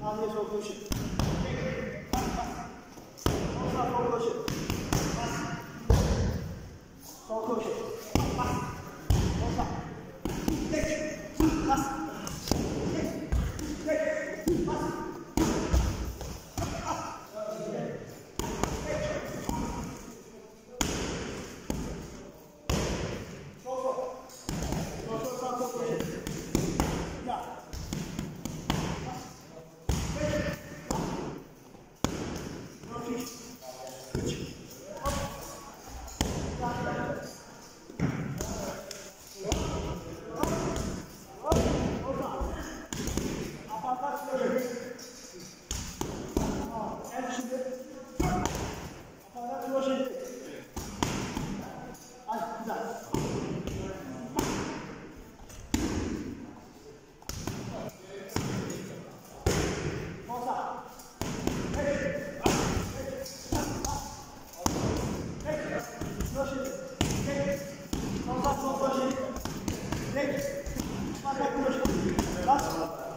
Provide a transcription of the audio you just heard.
拉链收过去，Gràcies.